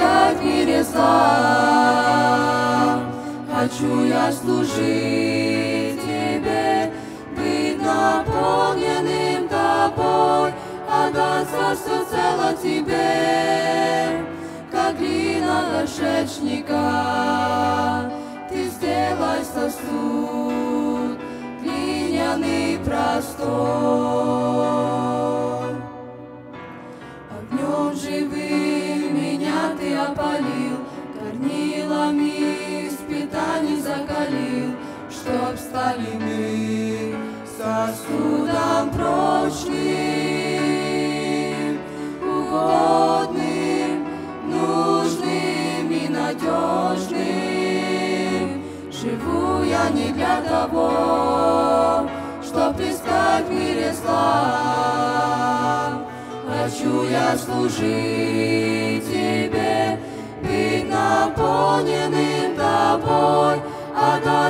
как береза. Хочу я служить тебе, быть наполненным тобой, отдаться все цело тебе, как глина дошечника, Ты сделай сосуд глиняный простой. Стали мы сосудом прочным, угодным, нужным и надежным. Живу я не для того, чтоб искать в мире слав. Хочу я служить Тебе, быть наполненным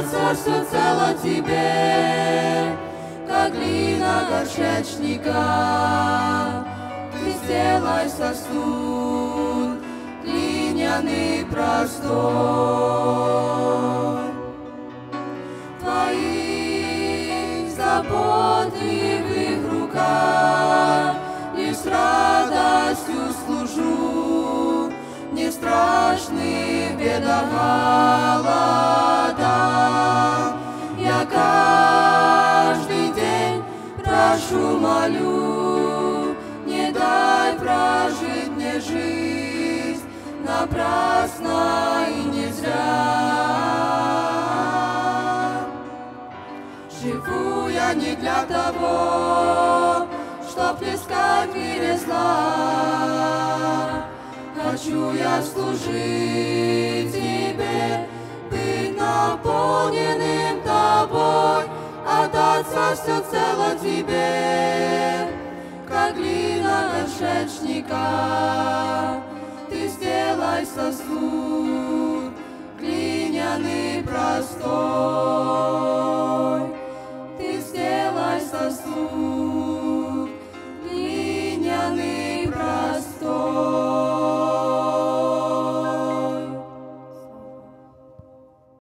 отдаться всецело Тебе, как глина горшечника. Ты сделай сосуд, глиняный простой. Твоих заботливых руках не с радостью служу, не страшны беда прошу, молю, не дай прожить мне жизнь напрасно и не зря. Живу я не для того, чтоб искать в мире зла. Хочу я служить Тебе, быть наполненным отдаться всецело Тебе, как глина горшечника. Ты сделай сосуд, глиняный простой.